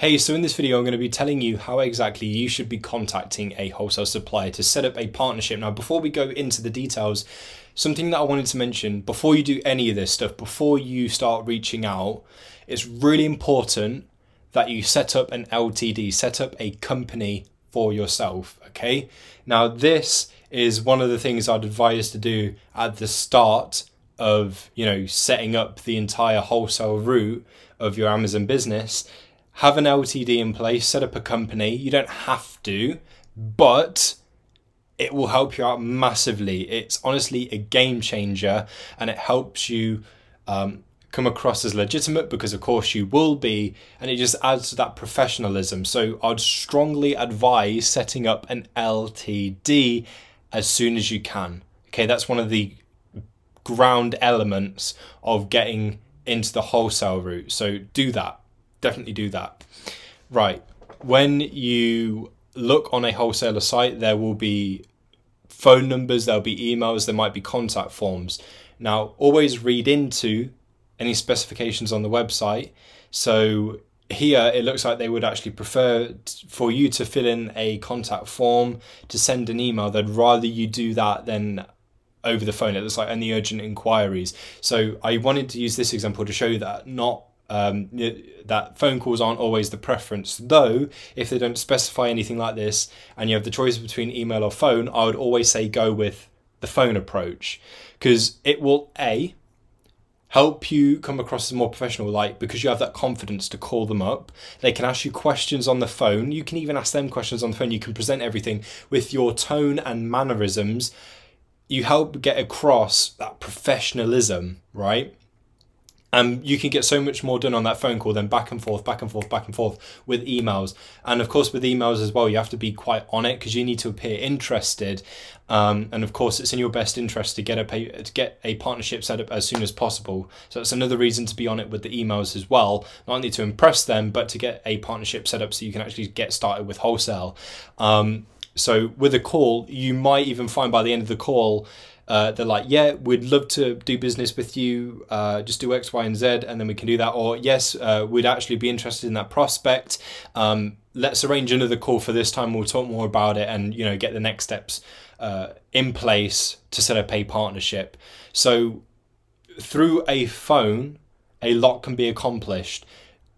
Hey, so in this video, I'm going to be telling you how exactly you should be contacting a wholesale supplier to set up a partnership. Now, before we go into the details, something that I wanted to mention before you do any of this stuff, before you start reaching out, it's really important that you set up an LTD, set up a company for yourself. Okay. Now, this is one of the things I'd advise to do at the start of you know setting up the entire wholesale route of your Amazon business have an LTD in place, set up a company. You don't have to, but it will help you out massively. It's honestly a game changer and it helps you um, come across as legitimate because, of course, you will be, and it just adds to that professionalism. So, I'd strongly advise setting up an LTD as soon as you can. Okay, that's one of the ground elements of getting into the wholesale route. So, do that definitely do that. Right. When you look on a wholesaler site, there will be phone numbers, there'll be emails, there might be contact forms. Now, always read into any specifications on the website. So here it looks like they would actually prefer for you to fill in a contact form to send an email. They'd rather you do that than over the phone. It looks like any urgent inquiries. So I wanted to use this example to show you that not um, that phone calls aren't always the preference. Though, if they don't specify anything like this and you have the choice between email or phone, I would always say go with the phone approach because it will A, help you come across as more professional, like because you have that confidence to call them up. They can ask you questions on the phone. You can even ask them questions on the phone. You can present everything with your tone and mannerisms. You help get across that professionalism, right? And you can get so much more done on that phone call than back and forth back and forth back and forth with emails. And of course with emails as well you have to be quite on it because you need to appear interested. Um, and of course it's in your best interest to get a pay, to get a partnership set up as soon as possible. So that's another reason to be on it with the emails as well. Not only to impress them but to get a partnership set up so you can actually get started with wholesale. Um, so with a call you might even find by the end of the call uh, they're like, yeah, we'd love to do business with you. Uh, just do X, Y, and Z, and then we can do that. Or yes, uh, we'd actually be interested in that prospect. Um, let's arrange another call for this time. We'll talk more about it, and you know, get the next steps uh, in place to set up a partnership. So through a phone, a lot can be accomplished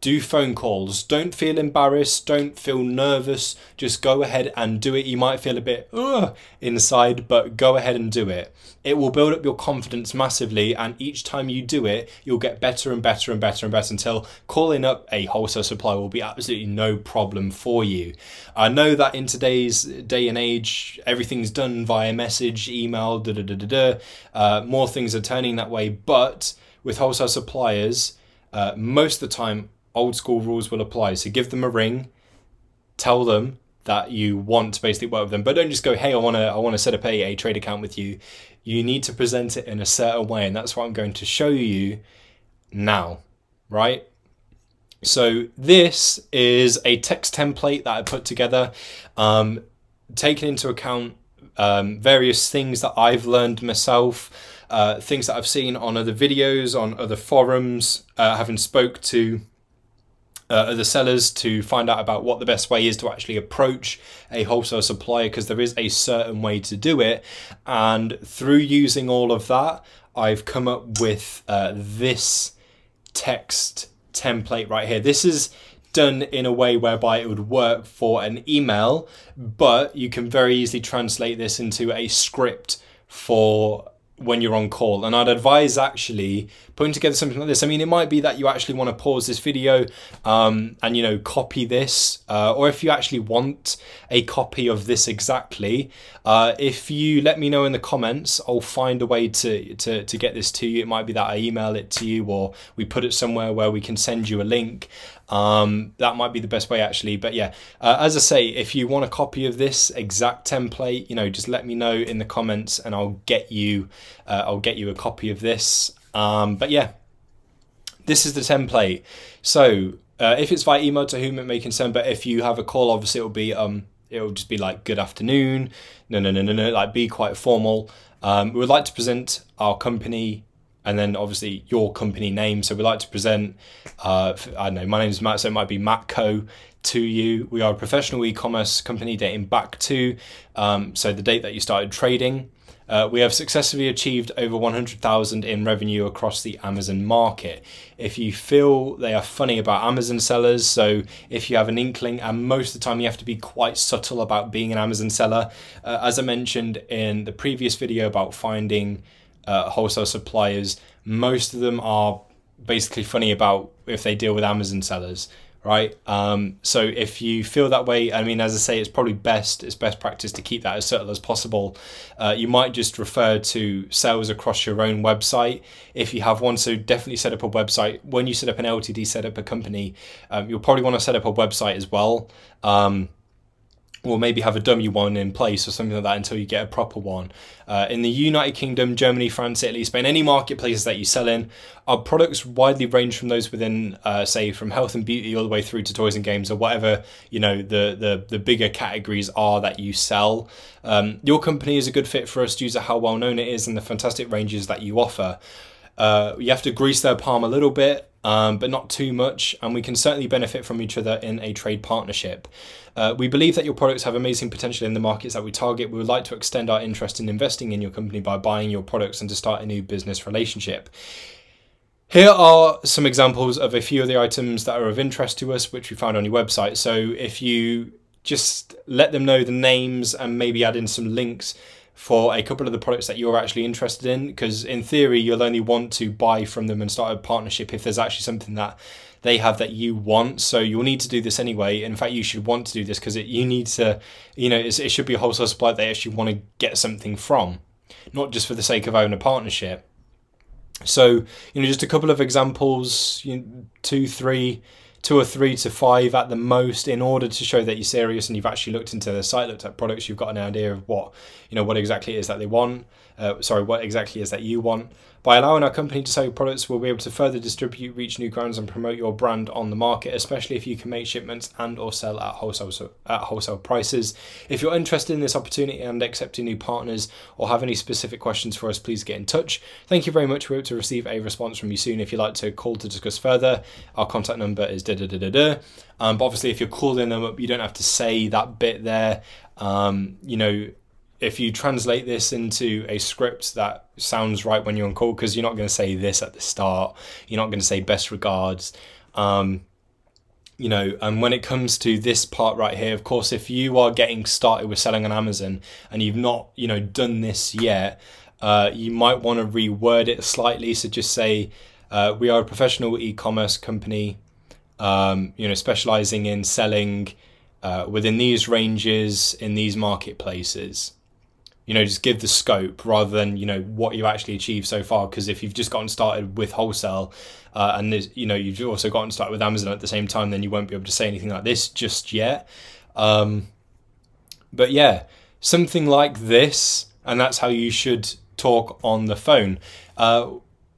do phone calls. Don't feel embarrassed. Don't feel nervous. Just go ahead and do it. You might feel a bit Ugh, inside, but go ahead and do it. It will build up your confidence massively, and each time you do it, you'll get better and better and better and better until calling up a wholesale supplier will be absolutely no problem for you. I know that in today's day and age, everything's done via message, email, da da da da da. Uh, more things are turning that way, but with wholesale suppliers, uh, most of the time old school rules will apply. So give them a ring, tell them that you want to basically work with them, but don't just go, "Hey, I want to I want to set up a, a trade account with you." You need to present it in a certain way, and that's what I'm going to show you now, right? So this is a text template that I put together, um, taking into account um, various things that I've learned myself, uh, things that I've seen on other videos, on other forums, uh, having spoke to uh, the sellers to find out about what the best way is to actually approach a wholesale supplier because there is a certain way to do it. And through using all of that, I've come up with uh, this text template right here. This is done in a way whereby it would work for an email, but you can very easily translate this into a script for when you're on call. And I'd advise actually putting together something like this. I mean, it might be that you actually want to pause this video um, and, you know, copy this. Uh, or if you actually want a copy of this exactly, uh, if you let me know in the comments, I'll find a way to, to, to get this to you. It might be that I email it to you or we put it somewhere where we can send you a link. Um, that might be the best way actually. But yeah, uh, as I say, if you want a copy of this exact template, you know, just let me know in the comments and I'll get you, uh, I'll get you a copy of this. Um, but yeah, this is the template. So uh, if it's via email to whom it may concern, but if you have a call, obviously it'll be um, it'll just be like good afternoon. No, no, no, no, no. Like be quite formal. Um, we would like to present our company and then obviously your company name. So we like to present, uh, I don't know, my name is Matt, so it might be Matt Co to you. We are a professional e-commerce company dating back to, um, so the date that you started trading. Uh, we have successfully achieved over 100,000 in revenue across the Amazon market. If you feel they are funny about Amazon sellers, so if you have an inkling, and most of the time you have to be quite subtle about being an Amazon seller, uh, as I mentioned in the previous video about finding uh, wholesale suppliers, most of them are basically funny about if they deal with Amazon sellers right? Um, so if you feel that way, I mean, as I say, it's probably best, it's best practice to keep that as subtle as possible. Uh, you might just refer to sales across your own website if you have one. So definitely set up a website. When you set up an LTD, set up a company, um, you'll probably want to set up a website as well. Um, or maybe have a dummy one in place or something like that until you get a proper one. Uh, in the United Kingdom, Germany, France, Italy, Spain, any marketplaces that you sell in, our products widely range from those within, uh, say, from health and beauty all the way through to toys and games or whatever you know the the, the bigger categories are that you sell. Um, your company is a good fit for us due to how well known it is and the fantastic ranges that you offer. Uh, you have to grease their palm a little bit um, but not too much, and we can certainly benefit from each other in a trade partnership. Uh, we believe that your products have amazing potential in the markets that we target. We would like to extend our interest in investing in your company by buying your products and to start a new business relationship. Here are some examples of a few of the items that are of interest to us, which we found on your website. So if you just let them know the names and maybe add in some links for a couple of the products that you're actually interested in? Because in theory you'll only want to buy from them and start a partnership if there's actually something that they have that you want. So you'll need to do this anyway. In fact you should want to do this because you need to you know it should be a wholesale supply they actually want to get something from not just for the sake of owning a partnership. So you know just a couple of examples you know, two three two or three to five at the most in order to show that you're serious and you've actually looked into the site, looked at products, you've got an idea of what you know what exactly it is that they want. Uh, sorry, what exactly is that you want. By allowing our company to sell your products, we'll be able to further distribute, reach new grounds, and promote your brand on the market, especially if you can make shipments and or sell at wholesale at wholesale prices. If you're interested in this opportunity and accepting new partners or have any specific questions for us, please get in touch. Thank you very much. We hope to receive a response from you soon. If you'd like to call to discuss further, our contact number is da da da da da. Um, but obviously, if you're calling them up, you don't have to say that bit there. Um, you know, if you translate this into a script that sounds right when you're on call, because you're not going to say this at the start, you're not going to say best regards. Um, you know, and when it comes to this part right here, of course, if you are getting started with selling on Amazon and you've not, you know, done this yet, uh, you might want to reword it slightly. So just say, uh, we are a professional e-commerce company, um, you know, specializing in selling uh, within these ranges in these marketplaces you know just give the scope rather than you know what you actually achieved so far. Because if you've just gotten started with wholesale uh, and there's you know you've also gotten started with amazon at the same time then you won't be able to say anything like this just yet. Um, but yeah something like this and that's how you should talk on the phone. Uh,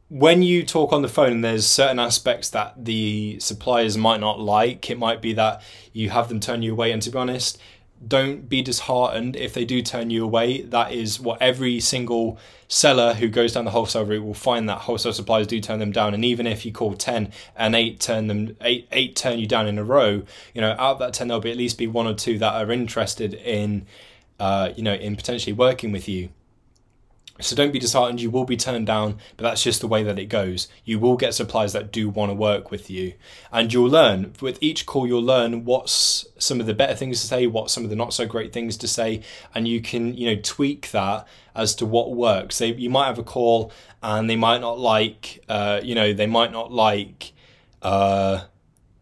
when you talk on the phone there's certain aspects that the suppliers might not like. It might be that you have them turn you away and to be honest don't be disheartened if they do turn you away. That is what every single seller who goes down the wholesale route will find that wholesale suppliers do turn them down. And even if you call 10 and eight turn them eight eight turn you down in a row, you know, out of that 10 there'll be at least be one or two that are interested in uh, you know, in potentially working with you. So don't be disheartened, you will be turned down, but that's just the way that it goes. You will get suppliers that do want to work with you. And you'll learn, with each call, you'll learn what's some of the better things to say, what some of the not so great things to say, and you can, you know, tweak that as to what works. They, you might have a call and they might not like, uh, you know, they might not like, uh,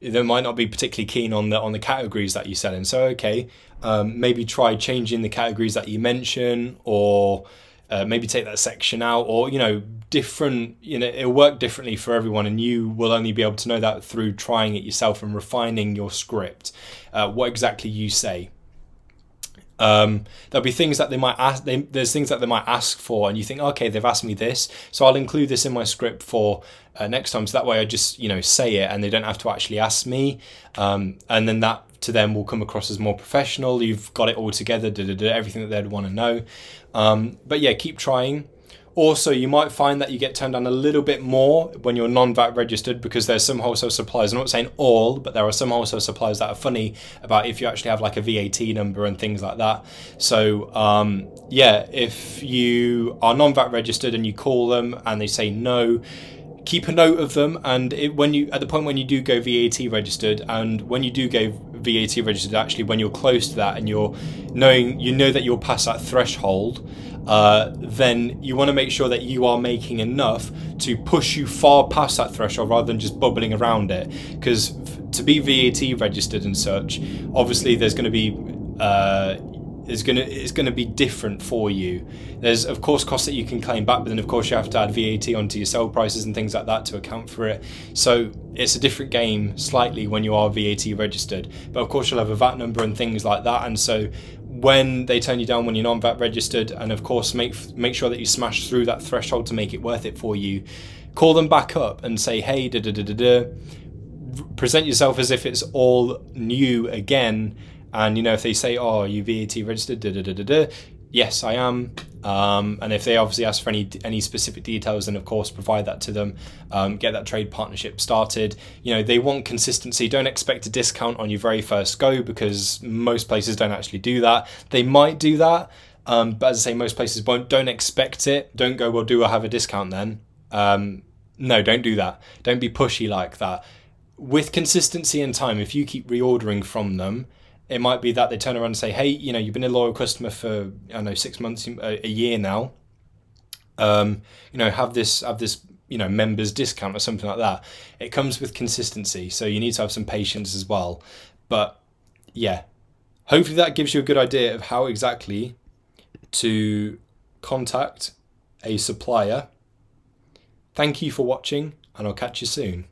they might not be particularly keen on the on the categories that you sell in. So okay, um, maybe try changing the categories that you mention or uh, maybe take that section out or you know different you know it'll work differently for everyone and you will only be able to know that through trying it yourself and refining your script uh, what exactly you say. Um, there'll be things that they might ask they, there's things that they might ask for and you think okay they've asked me this so i'll include this in my script for uh, next time. So that way i just you know say it and they don't have to actually ask me. Um, and then that to them will come across as more professional. You've got it all together, da, da, da, everything that they'd want to know. Um, but yeah, keep trying. Also, you might find that you get turned down a little bit more when you're non-VAT registered because there's some wholesale suppliers. I'm not saying all, but there are some wholesale suppliers that are funny about if you actually have like a VAT number and things like that. So um, yeah, if you are non-VAT registered and you call them and they say no, keep a note of them and it, when you at the point when you do go VAT registered and when you do go VAT registered actually when you're close to that and you're knowing you know that you're past that threshold uh, then you want to make sure that you are making enough to push you far past that threshold rather than just bubbling around it. Because to be VAT registered and such obviously there's going to be uh, is gonna is gonna be different for you. There's of course costs that you can claim back, but then of course you have to add VAT onto your sale prices and things like that to account for it. So it's a different game slightly when you are VAT registered. But of course you'll have a VAT number and things like that. And so when they turn you down when you're non-VAT registered, and of course make make sure that you smash through that threshold to make it worth it for you. Call them back up and say, hey, da da da da da. Present yourself as if it's all new again and you know, if they say, "Oh, are you VAT registered?" Da, da, da, da, da, yes, I am. Um, and if they obviously ask for any any specific details, then of course provide that to them. Um, get that trade partnership started. You know, they want consistency. Don't expect a discount on your very first go because most places don't actually do that. They might do that, um, but as I say, most places won't. Don't expect it. Don't go. Well, do I have a discount then? Um, no, don't do that. Don't be pushy like that. With consistency and time, if you keep reordering from them, it might be that they turn around and say, "Hey, you know, you've been a loyal customer for I don't know six months, a, year now. Um, you know, have this have this you know members discount or something like that." It comes with consistency, so you need to have some patience as well. But yeah, hopefully that gives you a good idea of how exactly to contact a supplier. Thank you for watching, and I'll catch you soon.